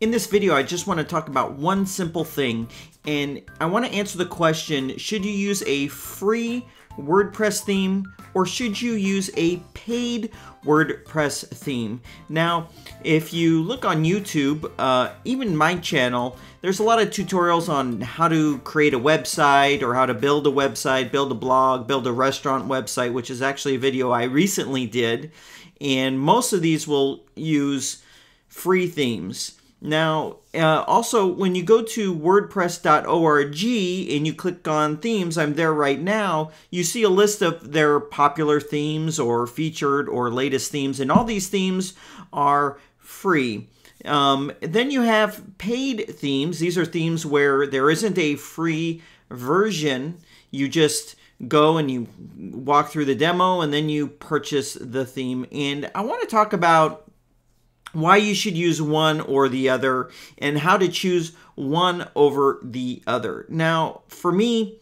In this video, I just want to talk about one simple thing, and I want to answer the question, should you use a free WordPress theme or should you use a paid WordPress theme? Now, if you look on YouTube, uh, even my channel, there's a lot of tutorials on how to create a website or how to build a website, build a blog, build a restaurant website, which is actually a video I recently did. And most of these will use free themes. Now, uh, also, when you go to WordPress.org and you click on themes, I'm there right now, you see a list of their popular themes or featured or latest themes, and all these themes are free. Um, then you have paid themes. These are themes where there isn't a free version. You just go and you walk through the demo and then you purchase the theme. And I want to talk about why you should use one or the other, and how to choose one over the other. Now, for me,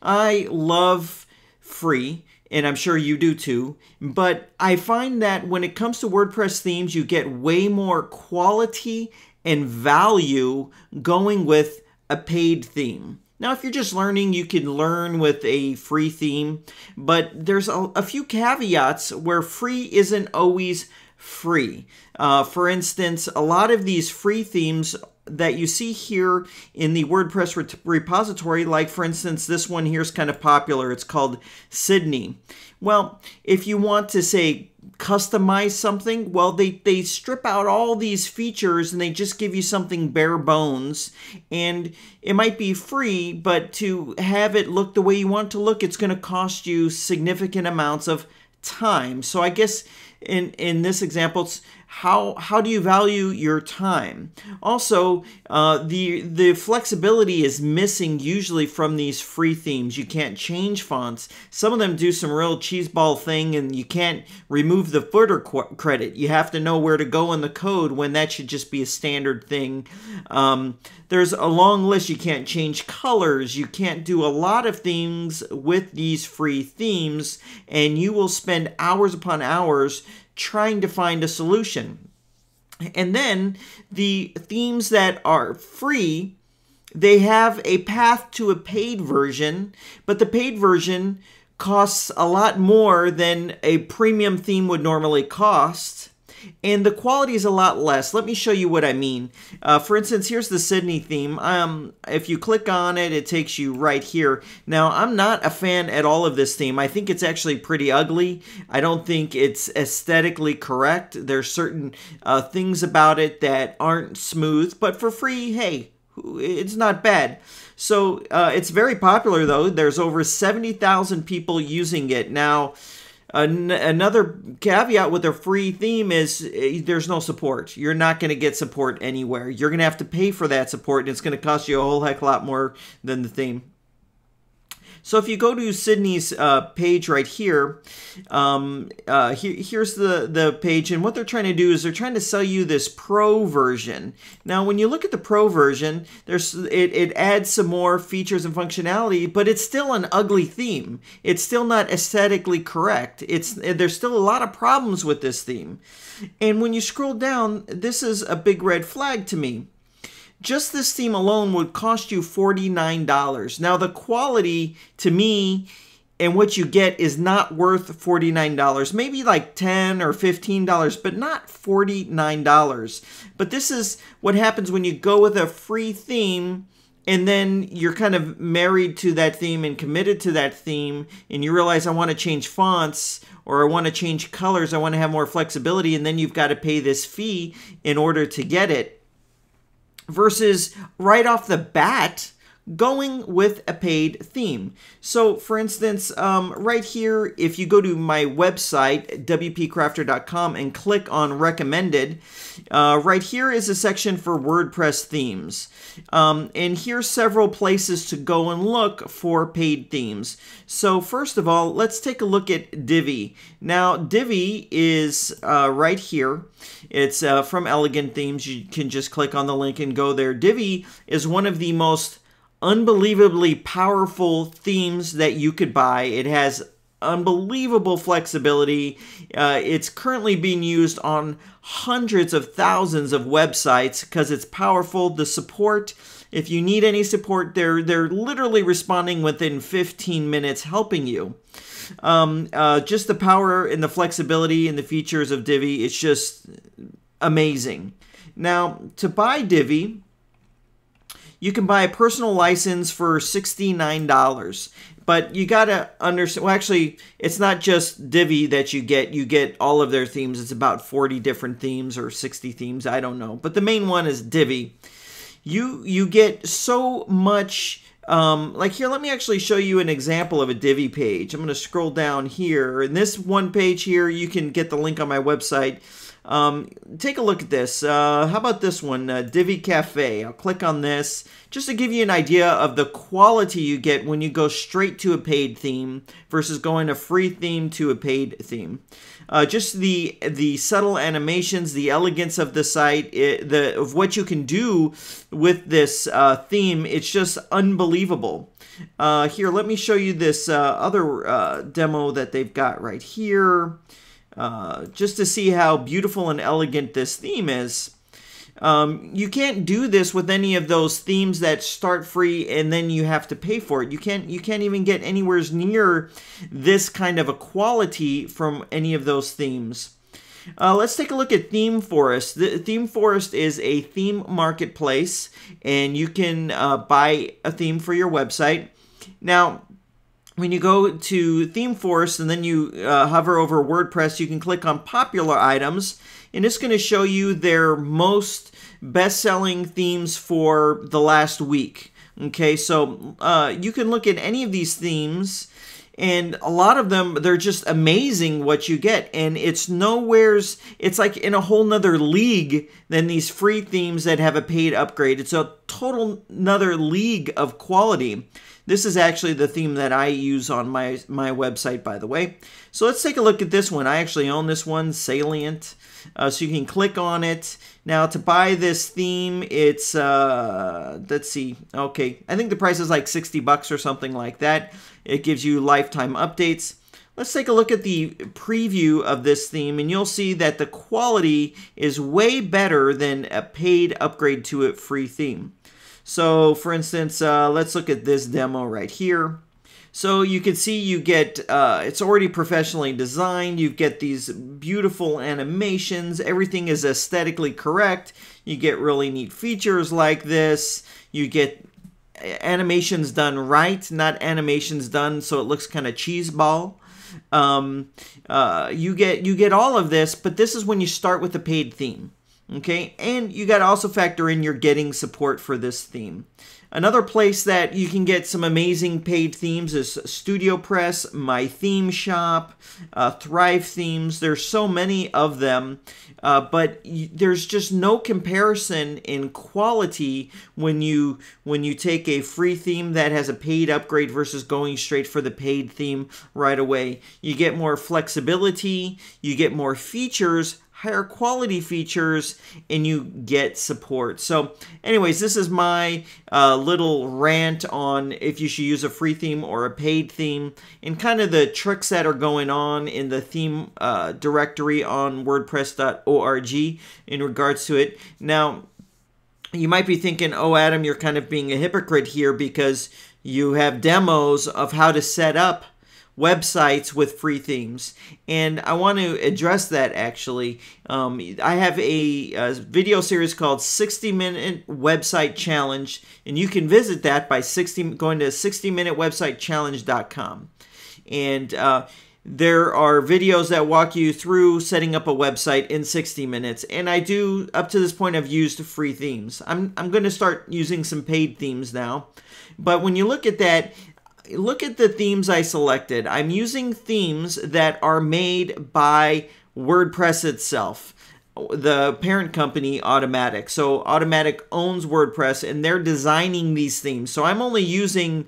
I love free, and I'm sure you do too, but I find that when it comes to WordPress themes, you get way more quality and value going with a paid theme. Now, if you're just learning, you can learn with a free theme, but there's a, a few caveats where free isn't always free. Uh, for instance, a lot of these free themes that you see here in the WordPress re repository, like for instance, this one here is kind of popular. It's called Sydney. Well, if you want to say customize something, well, they, they strip out all these features and they just give you something bare bones. And it might be free, but to have it look the way you want to look, it's going to cost you significant amounts of time. So I guess in in this example, how how do you value your time? Also, uh, the the flexibility is missing usually from these free themes. You can't change fonts. Some of them do some real cheeseball thing, and you can't remove the footer credit. You have to know where to go in the code when that should just be a standard thing. Um, there's a long list. You can't change colors. You can't do a lot of things with these free themes, and you will spend hours upon hours trying to find a solution. And then the themes that are free, they have a path to a paid version, but the paid version costs a lot more than a premium theme would normally cost and the quality is a lot less. Let me show you what I mean. Uh, for instance, here's the Sydney theme. Um, if you click on it, it takes you right here. Now, I'm not a fan at all of this theme. I think it's actually pretty ugly. I don't think it's aesthetically correct. There's certain uh, things about it that aren't smooth, but for free, hey, it's not bad. So uh, it's very popular, though. There's over 70,000 people using it. Now, an- another caveat with a free theme is uh, there's no support. You're not going to get support anywhere. You're going to have to pay for that support, and it's going to cost you a whole heck lot more than the theme. So if you go to Sydney's uh, page right here, um, uh, here, here's the, the page, and what they're trying to do is they're trying to sell you this Pro version. Now, when you look at the Pro version, there's it, it adds some more features and functionality, but it's still an ugly theme. It's still not aesthetically correct. It's There's still a lot of problems with this theme. And when you scroll down, this is a big red flag to me just this theme alone would cost you $49. Now, the quality to me and what you get is not worth $49. Maybe like 10 or $15, but not $49. But this is what happens when you go with a free theme and then you're kind of married to that theme and committed to that theme and you realize I want to change fonts or I want to change colors, I want to have more flexibility and then you've got to pay this fee in order to get it versus right off the bat going with a paid theme. So for instance, um, right here, if you go to my website, wpcrafter.com and click on recommended, uh, right here is a section for WordPress themes. Um, and here's several places to go and look for paid themes. So first of all, let's take a look at Divi. Now, Divi is uh, right here. It's uh, from Elegant Themes. You can just click on the link and go there. Divi is one of the most unbelievably powerful themes that you could buy. It has unbelievable flexibility. Uh, it's currently being used on hundreds of thousands of websites because it's powerful. The support, if you need any support, they're they're literally responding within 15 minutes, helping you. Um, uh, just the power and the flexibility and the features of Divi, it's just amazing. Now, to buy Divi, you can buy a personal license for $69 but you gotta understand well actually it's not just divi that you get. You get all of their themes. It's about 40 different themes or 60 themes. I don't know. But the main one is divi you you get so much um, like here let me actually show you an example of a divi page. I'm going to scroll down here. In this one page here you can get the link on my website um, take a look at this. Uh, how about this one, uh, Divi Cafe? I'll click on this just to give you an idea of the quality you get when you go straight to a paid theme versus going a free theme to a paid theme. Uh, just the the subtle animations, the elegance of the site, it, the of what you can do with this uh, theme. It's just unbelievable. Uh, here, let me show you this uh, other uh, demo that they've got right here. Uh, just to see how beautiful and elegant this theme is. Um, you can't do this with any of those themes that start free and then you have to pay for it. You can't you can't even get anywhere near this kind of a quality from any of those themes. Uh, let's take a look at Theme Forest. The Theme Forest is a theme marketplace, and you can uh, buy a theme for your website. Now, when you go to Theme Forest and then you uh, hover over WordPress, you can click on Popular Items, and it's going to show you their most best-selling themes for the last week. Okay, so uh, you can look at any of these themes, and a lot of them, they're just amazing what you get, and it's nowhere's, it's like in a whole nother league than these free themes that have a paid upgrade. It's a total another league of quality. This is actually the theme that I use on my, my website, by the way. So let's take a look at this one. I actually own this one, Salient. Uh, so you can click on it. Now to buy this theme, it's, uh, let's see, okay, I think the price is like 60 bucks or something like that. It gives you lifetime updates. Let's take a look at the preview of this theme and you'll see that the quality is way better than a paid upgrade to a free theme. So for instance, uh, let's look at this demo right here. So you can see you get, uh, it's already professionally designed. You get these beautiful animations. Everything is aesthetically correct. You get really neat features like this. You get animations done right, not animations done so it looks kind of cheeseball. Um, uh, you get you get all of this, but this is when you start with a paid theme. Okay, and you got to also factor in you're getting support for this theme. Another place that you can get some amazing paid themes is Studio Press, My Theme Shop, uh, Thrive Themes. There's so many of them, uh, but there's just no comparison in quality when you when you take a free theme that has a paid upgrade versus going straight for the paid theme right away. You get more flexibility, you get more features, higher quality features and you get support. So anyways, this is my uh, little rant on if you should use a free theme or a paid theme and kind of the tricks that are going on in the theme uh, directory on wordpress.org in regards to it. Now, you might be thinking, oh, Adam, you're kind of being a hypocrite here because you have demos of how to set up websites with free themes. And i want to address that actually. Um, i have a, a, video series called 60 minute website challenge and you can visit that by 60 going to 60 minute website challenge.com and uh, there are videos that walk you through setting up a website in 60 minutes and i do up to this point i've used free themes. I'm, I'm going to start using some paid themes now. But when you look at that look at the themes I selected. I'm using themes that are made by WordPress itself, the parent company Automattic. So Automattic owns WordPress and they're designing these themes. So I'm only using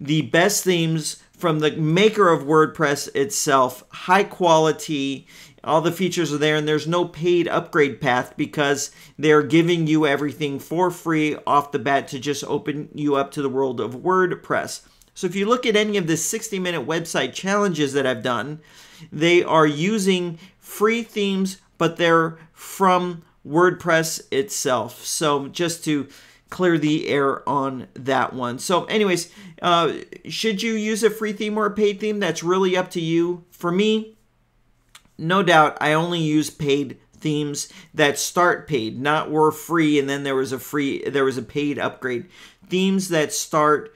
the best themes from the maker of WordPress itself, high quality. All the features are there, and there's no paid upgrade path because they're giving you everything for free off the bat to just open you up to the world of WordPress. So if you look at any of the 60 minute website challenges that I've done, they are using free themes, but they're from WordPress itself. So just to clear the air on that one. So anyways, uh, should you use a free theme or a paid theme? That's really up to you. For me, no doubt, I only use paid themes that start paid, not were free and then there was a free there was a paid upgrade. Themes that start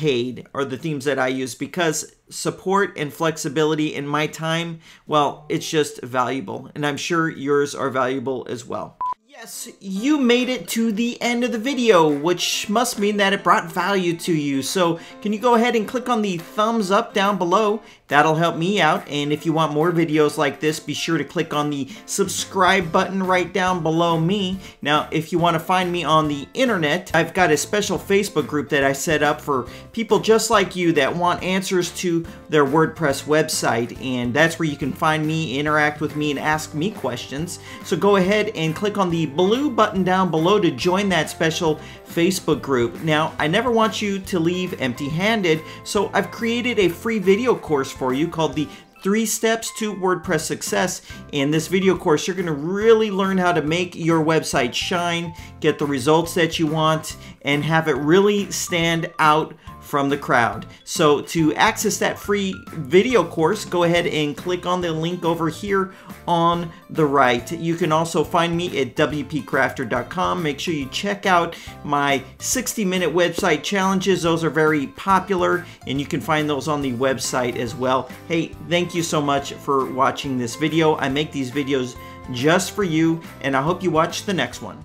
paid are the themes that I use because support and flexibility in my time, well, it's just valuable and I'm sure yours are valuable as well. Yes, you made it to the end of the video, which must mean that it brought value to you. So can you go ahead and click on the thumbs up down below? That'll help me out. And if you want more videos like this, be sure to click on the subscribe button right down below me. Now, if you want to find me on the internet, I've got a special Facebook group that I set up for people just like you that want answers to their WordPress website. And that's where you can find me, interact with me, and ask me questions. So go ahead and click on the blue button down below to join that special Facebook group. Now, I never want you to leave empty handed, so I've created a free video course for you called the three steps to WordPress success. In this video course, you're going to really learn how to make your website shine, get the results that you want, and have it really stand out from the crowd. So to access that free video course, go ahead and click on the link over here on the right. You can also find me at wpcrafter.com. Make sure you check out my 60 minute website challenges. Those are very popular and you can find those on the website as well. Hey, thank you so much for watching this video. I make these videos just for you and I hope you watch the next one.